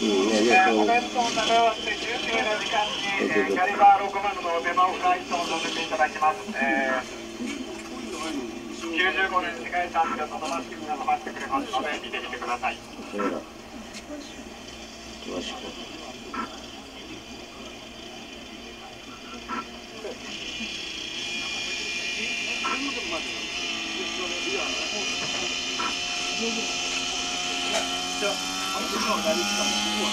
いいね、いいね。そうコメントを流して19の時間に、えーキャリバー6番のデマオフライトを乗せていただきます、えー95年世界チャンピオンの野間君が飛ばしてくれますので見てみてくださいそうだ詳しくえー、メインは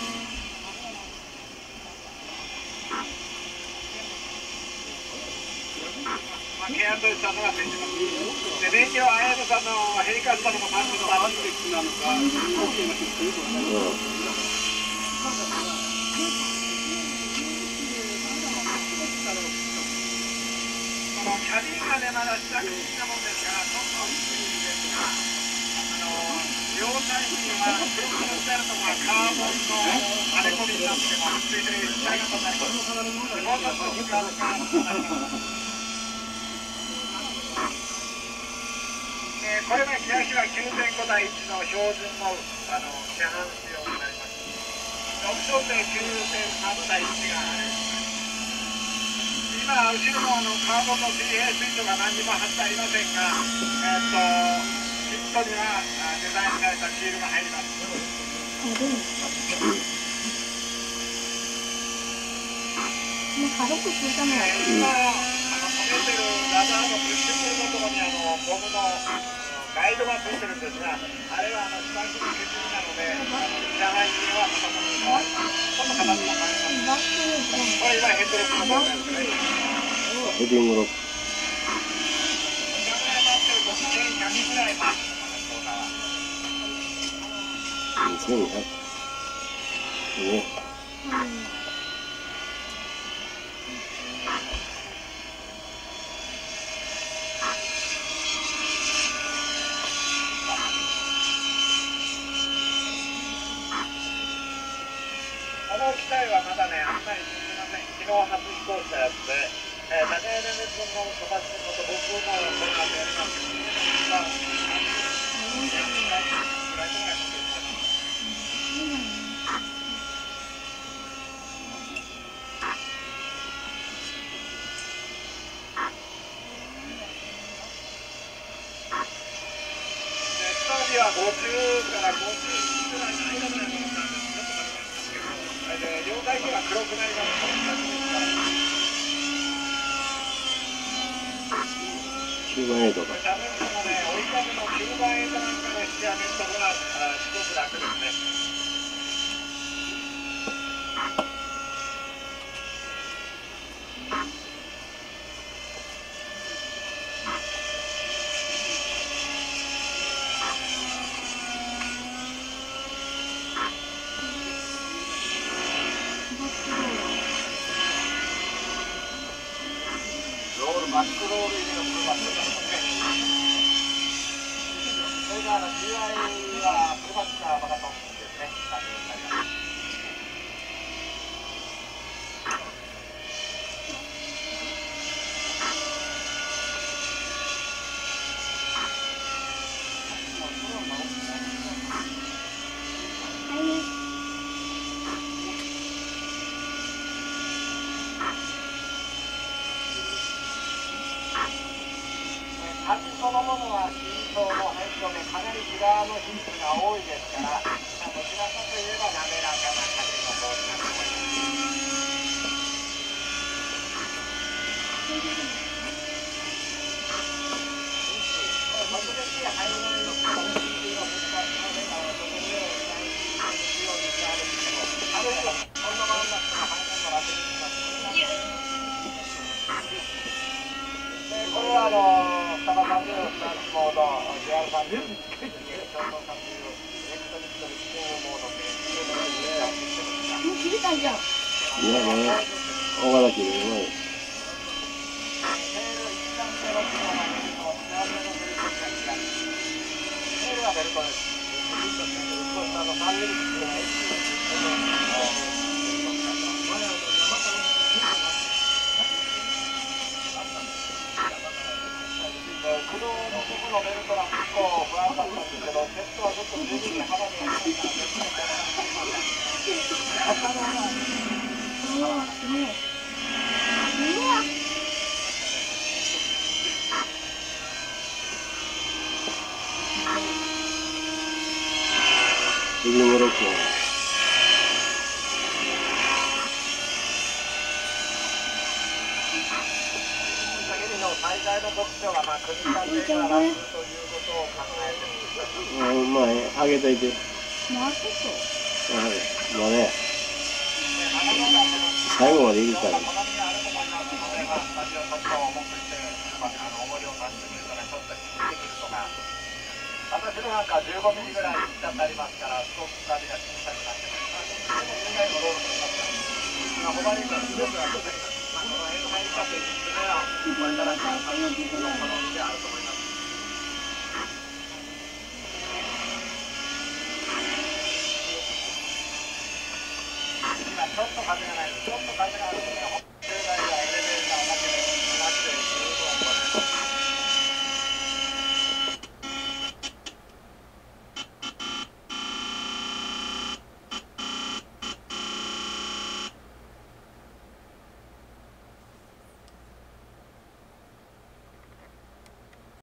エンジンは OS さんのあ WC の61です。えーちょっとマフラーは、これは KSS さんのマフラーがついている。うんうんヘイトファイルもうんまあ、KSS さんのがついてます。で、電気は綾野さんのヘリカスタのも30度あるんですなのか、このキャビンがね、まだ試作的なもんですから、ちょっと薄いんですが、あの、両サイドには、黒く塗ってあるところがカーボンのアレコミになっても、ついてる仕上げとなります。もうちょっと時間がかかります。えーこれがキヤシは9005対1の標準のあの市販仕様になります。6小点9.3対1があります。今、後ろのあのカーボンの水平水素が何にも貼ってありませんが、えー、とキットにはあデザインされたシールが入ります。もう軽くするためは今あの止めてるラダーのプッシュボードのところにあのゴムのガイドがついてるんですが、あれはあのスパの削りなので、あの知らない人は形に変わります。ちょっと形が変わります。これ今ヘッドロックの状態ですね。ヘディングロック考えますけど、2100ぐらい回、は。まだね、あんまり進みません。昨日初飛行したやつで、えー、中山根君の飛ばしてるのと僕もこれまでやります、まあ、ぐらいのがやってるでスタービは50から51ぐらいの間ぐらい両替機が黒くなりますから、9番エイドが多分そのね、追い風の9番エイトなんかで仕上げるところがあすごく楽ですね。ロール、バックロール入りの車ってますね。それから GI はプロバックがまだトップですね。感じになります。味そのものは新装の変装でかなり裏の品種が多いですから、こ、ちらかといえば滑らかな風の方になると思います。特別に入らないのか、新品の復活のね、あの、そのようにないようにしてあるんですけど、あるいは、そんなまんましか入らないのが楽にします。でこれはあの、サバサンドのスタンスモード、ギアさんです。えーちょうどさんというエレクトリックリスティングモードで、もう切れたんじゃん。いやね大型機でうまい駆動のとこのベルトが結構不安だったんですけど、テストはちょっと十分に幅に合いましたので、おお、すあげといて。もうね。最後までいから。のなんか15ぐらいになりますから、すごく波が小さくなってます。はあると思います。ので、っと風がない、ちょっと風がある、